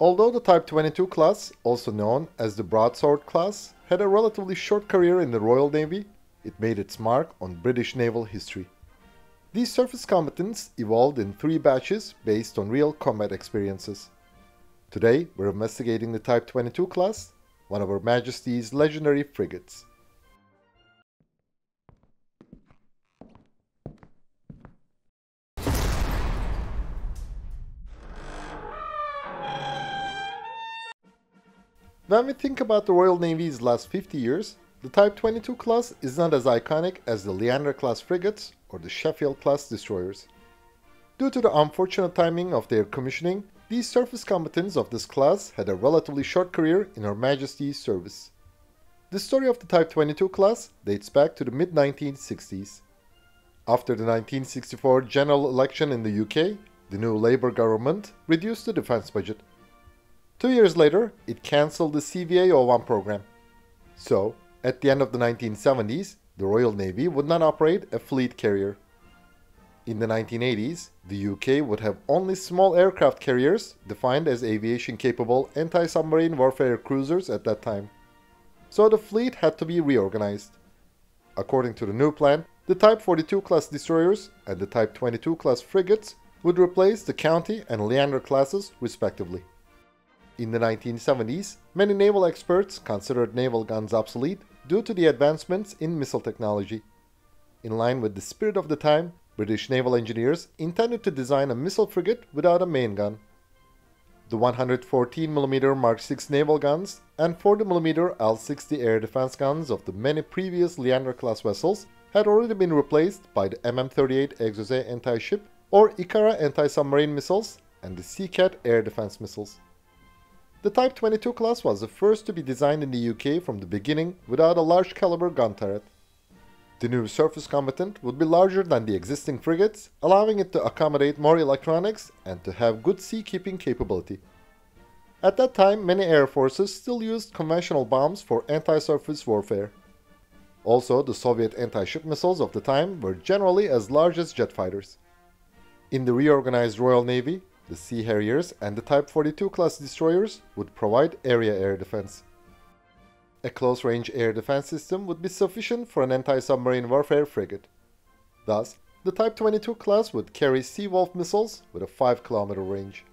Although the Type 22 class, also known as the Broadsword class, had a relatively short career in the Royal Navy, it made its mark on British naval history. These surface combatants evolved in three batches based on real combat experiences. Today, we're investigating the Type 22 class, one of Her Majesty's legendary frigates. When we think about the Royal Navy's last 50 years, the Type 22 class is not as iconic as the Leander class frigates or the Sheffield class destroyers. Due to the unfortunate timing of their commissioning, these surface combatants of this class had a relatively short career in Her Majesty's service. The story of the Type 22 class dates back to the mid-1960s. After the 1964 general election in the UK, the new Labour government reduced the defense budget. Two years later, it cancelled the CVA-01 program. So, at the end of the 1970s, the Royal Navy would not operate a fleet carrier. In the 1980s, the UK would have only small aircraft carriers defined as aviation-capable anti-submarine warfare cruisers at that time. So the fleet had to be reorganized. According to the new plan, the Type 42 class destroyers and the Type 22 class frigates would replace the County and Leander classes respectively. In the 1970s, many naval experts considered naval guns obsolete due to the advancements in missile technology. In line with the spirit of the time, British naval engineers intended to design a missile frigate without a main gun. The 114mm Mark VI naval guns and 40mm L-60 air defense guns of the many previous Leander-class vessels had already been replaced by the MM-38 Exocet anti-ship or Ikara anti-submarine missiles and the Seacat air defense missiles. The Type 22 class was the first to be designed in the UK from the beginning without a large caliber gun turret. The new surface combatant would be larger than the existing frigates, allowing it to accommodate more electronics and to have good sea-keeping capability. At that time, many air forces still used conventional bombs for anti-surface warfare. Also, the Soviet anti-ship missiles of the time were generally as large as jet fighters. In the reorganized Royal Navy, the Sea Harriers and the Type 42 class destroyers would provide area air defense. A close-range air defense system would be sufficient for an anti-submarine warfare frigate. Thus, the Type 22 class would carry Seawolf missiles with a 5 km range.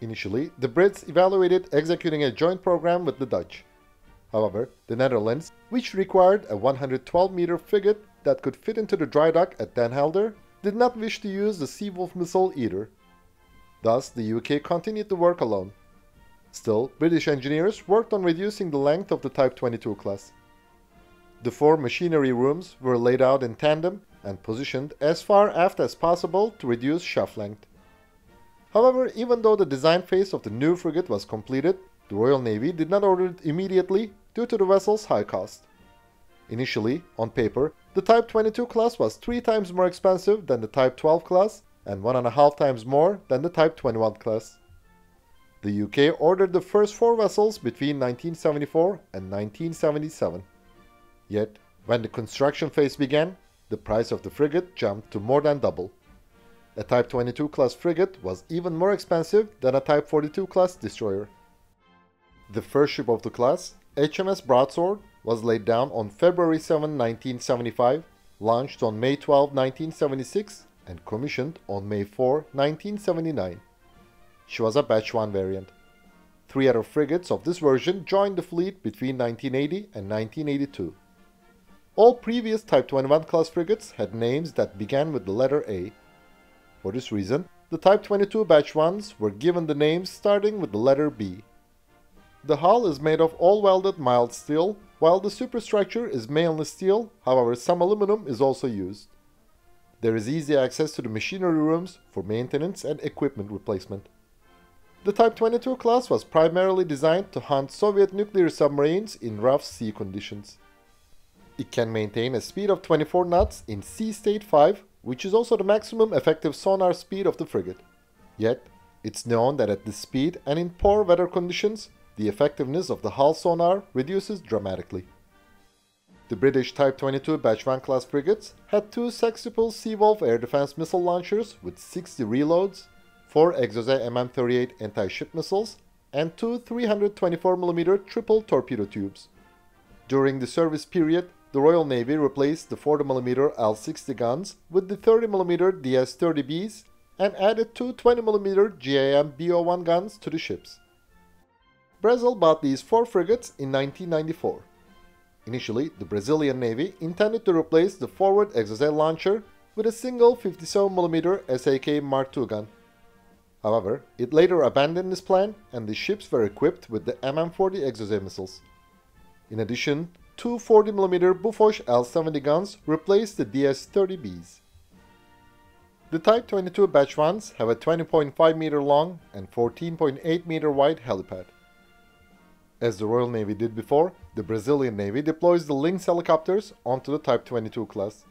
Initially, the Brits evaluated executing a joint program with the Dutch. However, the Netherlands, which required a 112-meter frigate that could fit into the dry dock at Den Helder, did not wish to use the Seawolf missile either. Thus, the UK continued to work alone. Still, British engineers worked on reducing the length of the Type 22 class. The four machinery rooms were laid out in tandem and positioned as far aft as possible to reduce shaft length. However, even though the design phase of the new frigate was completed, the Royal Navy did not order it immediately due to the vessel's high cost. Initially, on paper, the Type 22 class was three times more expensive than the Type 12 class and one and a half times more than the Type 21 class. The UK ordered the first four vessels between 1974 and 1977. Yet, when the construction phase began, the price of the frigate jumped to more than double. A Type 22 class frigate was even more expensive than a Type 42 class destroyer. The first ship of the class, HMS Broadsword, was laid down on February 7, 1975, launched on May 12, 1976, and commissioned on May 4, 1979. She was a Batch 1 variant. Three other frigates of this version joined the fleet between 1980 and 1982. All previous Type 21 class frigates had names that began with the letter A. For this reason, the Type 22 Batch 1s were given the names starting with the letter B. The hull is made of all-welded mild steel, while the superstructure is mainly steel, however some aluminum is also used. There is easy access to the machinery rooms for maintenance and equipment replacement. The Type 22 class was primarily designed to hunt Soviet nuclear submarines in rough sea conditions. It can maintain a speed of 24 knots in Sea State 5, which is also the maximum effective sonar speed of the frigate. Yet, it's known that at this speed and in poor weather conditions, the effectiveness of the hull sonar reduces dramatically. The British Type 22 Batch 1 class frigates had two Sextuple Seawolf air defense missile launchers with 60 reloads, 4 Exocet MM-38 anti-ship missiles, and two 324mm triple torpedo tubes. During the service period, the Royal Navy replaced the 40mm L60 guns with the 30mm DS-30Bs and added two 20mm GAM BO-1 guns to the ships. Brazil bought these four frigates in 1994. Initially, the Brazilian Navy intended to replace the forward Exocet launcher with a single 57mm SAK Mark II gun. However, it later abandoned this plan and the ships were equipped with the MM-40 Exocet missiles. In addition, two 40mm Bofors L-70 guns replaced the DS-30Bs. The Type 22 Batch 1s have a 20.5 meter long and 14.8 meter wide helipad. As the Royal Navy did before, the Brazilian Navy deploys the Lynx helicopters onto the Type 22 class.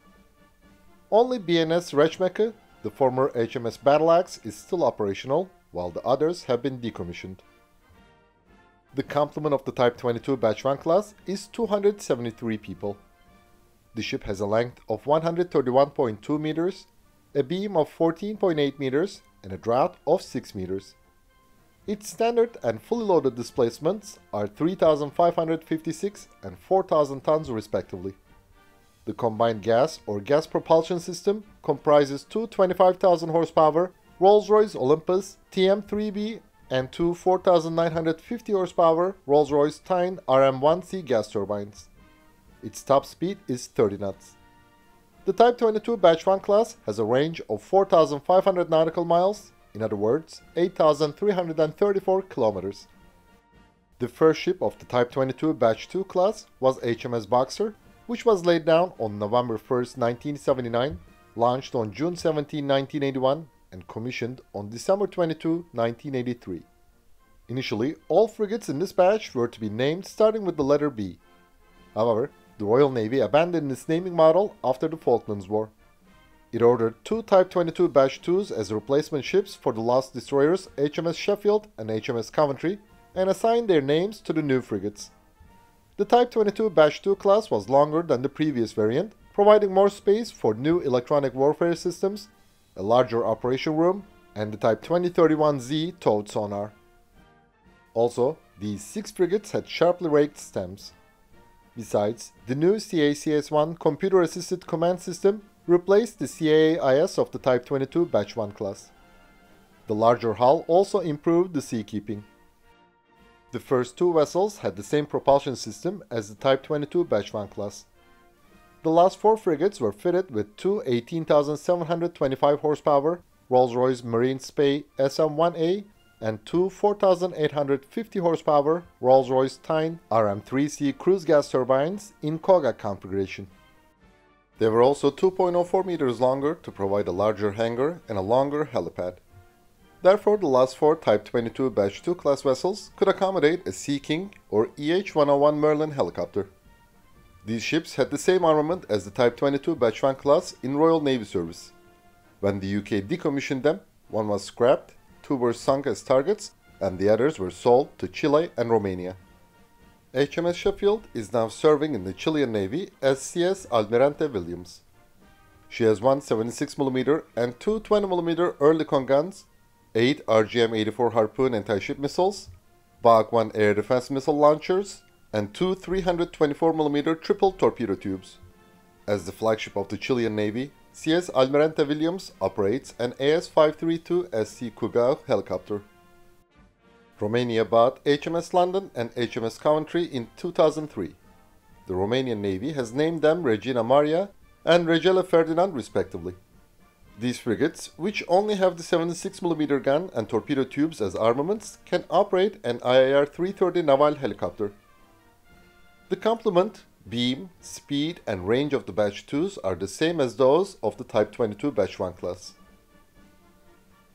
Only BNS Rademaker, the former HMS Battleaxe, is still operational, while the others have been decommissioned. The complement of the Type 22 Batch 1 class is 273 people. The ship has a length of 131.2 meters, a beam of 14.8 meters, and a draught of 6 meters. Its standard and fully loaded displacements are 3,556 and 4,000 tons respectively. The combined gas or gas propulsion system comprises two 25,000 horsepower Rolls-Royce Olympus TM3B and two 4,950 horsepower Rolls-Royce Tyne RM1C gas turbines. Its top speed is 30 knots. The Type 22 Batch 1 class has a range of 4,500 nautical miles, in other words, 8,334 kilometers. The first ship of the Type 22 Batch 2 class was HMS Boxer, which was laid down on November 1, 1979, launched on June 17, 1981, and commissioned on December 22, 1983. Initially, all frigates in this batch were to be named starting with the letter B. However, the Royal Navy abandoned this naming model after the Falklands War. It ordered two Type 22 Batch 2s as replacement ships for the lost destroyers HMS Sheffield and HMS Coventry and assigned their names to the new frigates. The Type 22 Batch 2 class was longer than the previous variant, providing more space for new electronic warfare systems a larger operation room, and the Type 2031Z towed sonar. Also, these six frigates had sharply raked stems. Besides, the new CACS-1 computer-assisted command system replaced the CAAIS of the Type 22 Batch 1 class. The larger hull also improved the seakeeping. The first two vessels had the same propulsion system as the Type 22 Batch 1 class. The last four frigates were fitted with two 18,725 horsepower Rolls-Royce Marine Spey SM-1A and two 4,850 horsepower Rolls-Royce Tyne RM3C cruise gas turbines in COGAG configuration. They were also 2.04 meters longer to provide a larger hangar and a longer helipad. Therefore, the last four Type 22 Batch 2 class vessels could accommodate a Sea King or EH-101 Merlin helicopter. These ships had the same armament as the Type 22 Batch 1 class in Royal Navy service. When the UK decommissioned them, one was scrapped, two were sunk as targets, and the others were sold to Chile and Romania. HMS Sheffield is now serving in the Chilean Navy as CS Almirante Williams. She has one 76mm and two 20mm Oerlikon guns, 8 RGM-84 Harpoon anti-ship missiles, Barak-1 air defense missile launchers, and two 324mm triple torpedo tubes. As the flagship of the Chilean Navy, CS Almirante Williams operates an AS-532 SC Cougar helicopter. Romania bought HMS London and HMS Coventry in 2003. The Romanian Navy has named them Regina Maria and Regele Ferdinand respectively. These frigates, which only have the 76mm gun and torpedo tubes as armaments, can operate an IAR-330 Naval helicopter. The complement, beam, speed and range of the Batch 2s are the same as those of the Type 22 Batch 1 class.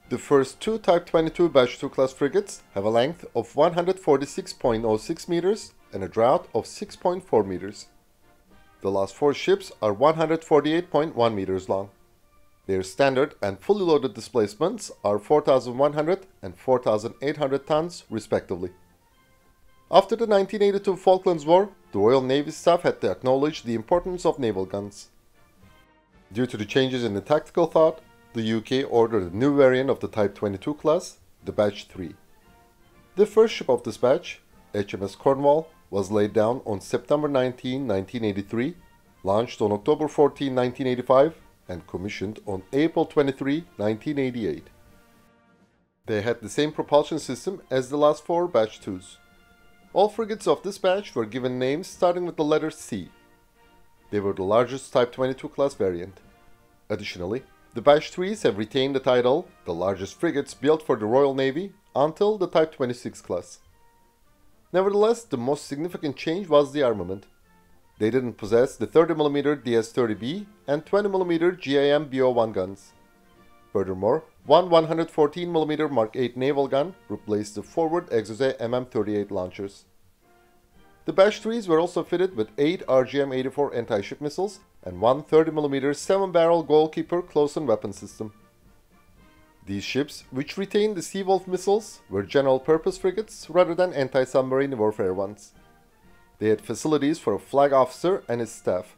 The first two Type 22 Batch 2 class frigates have a length of 146.06 meters and a draught of 6.4 meters. The last four ships are 148.1 meters long. Their standard and fully loaded displacements are 4,100 and 4,800 tons respectively. After the 1982 Falklands War, the Royal Navy staff had to acknowledge the importance of naval guns. Due to the changes in the tactical thought, the UK ordered a new variant of the Type 22 class, the Batch 3. The first ship of this batch, HMS Cornwall, was laid down on September 19, 1983, launched on October 14, 1985, and commissioned on April 23, 1988. They had the same propulsion system as the last four Batch 2s. All frigates of this batch were given names starting with the letter C. They were the largest Type 22 class variant. Additionally, the Batch 3s have retained the title the largest frigates built for the Royal Navy until the Type 26 class. Nevertheless, the most significant change was the armament. They didn't possess the 30mm DS-30B and 20mm GAM BO-1 guns. Furthermore, one 114mm Mark 8 naval gun replaced the forward Exocet MM-38 launchers. The Batch 3s were also fitted with 8 RGM-84 anti-ship missiles and one 30mm 7-barrel Goalkeeper close-in weapon system. These ships, which retained the Seawolf missiles, were general-purpose frigates rather than anti-submarine warfare ones. They had facilities for a flag officer and his staff.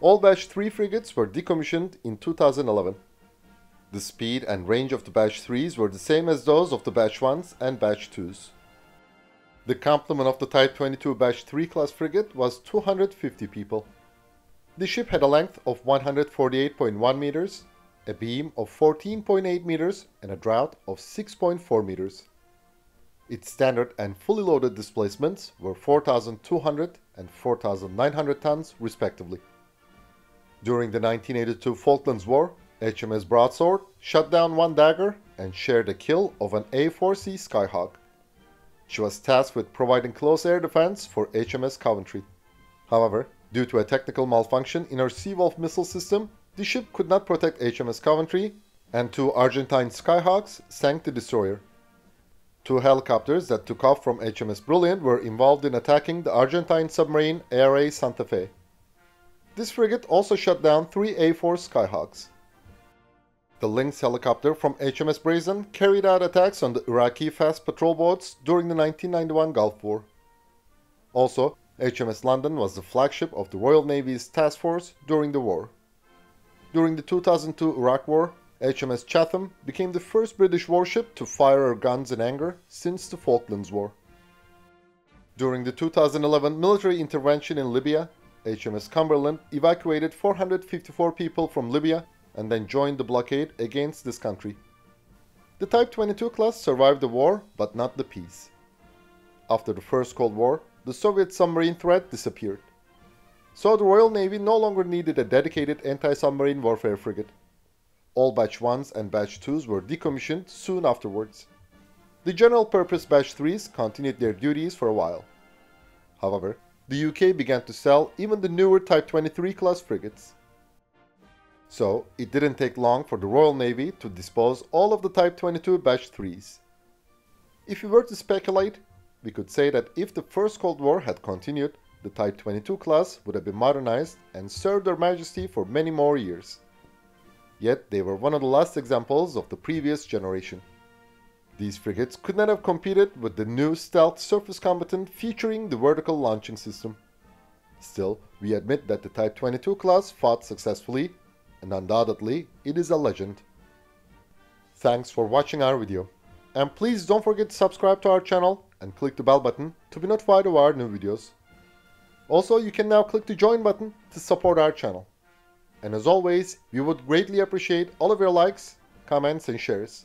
All Batch 3 frigates were decommissioned in 2011. The speed and range of the Batch 3s were the same as those of the Batch 1s and Batch 2s. The complement of the Type 22 Batch 3 class frigate was 250 people. The ship had a length of 148.1 meters a beam of 14.8 meters and a draught of 6.4 meters. Its standard and fully loaded displacements were 4,200 and 4,900 tons respectively. During the 1982 Falklands War, HMS Broadsword shot down one dagger and shared the kill of an A4C Skyhawk. She was tasked with providing close air defense for HMS Coventry. However, due to a technical malfunction in her Seawolf missile system, the ship could not protect HMS Coventry, and two Argentine Skyhawks sank the destroyer. Two helicopters that took off from HMS Brilliant were involved in attacking the Argentine submarine ARA Santa Fe. This frigate also shot down three A-4 Skyhawks. The Lynx helicopter from HMS Brazen carried out attacks on the Iraqi fast patrol boats during the 1991 Gulf War. Also, HMS London was the flagship of the Royal Navy's task force during the war. During the 2002 Iraq War, HMS Chatham became the first British warship to fire her guns in anger since the Falklands War. During the 2011 military intervention in Libya, HMS Cumberland evacuated 454 people from Libya and then joined the blockade against this country. The Type 22 class survived the war, but not the peace. After the First Cold War, the Soviet submarine threat disappeared so the Royal Navy no longer needed a dedicated anti-submarine warfare frigate. All Batch 1s and Batch 2s were decommissioned soon afterwards. The general-purpose Batch 3s continued their duties for a while. However, the UK began to sell even the newer Type 23 class frigates. So, it didn't take long for the Royal Navy to dispose all of the Type 22 Batch 3s. If we were to speculate, we could say that if the First Cold War had continued, the Type 22 class would have been modernized and served Their Majesty for many more years. Yet they were one of the last examples of the previous generation. These frigates could not have competed with the new stealth surface combatant featuring the vertical launching system. Still, we admit that the Type 22 class fought successfully, and undoubtedly it is a legend. Thanks for watching our video, and please don't forget to subscribe to our channel and click the bell button to be notified of our new videos. Also, you can now click the join button to support our channel. And as always, we would greatly appreciate all of your likes, comments and shares.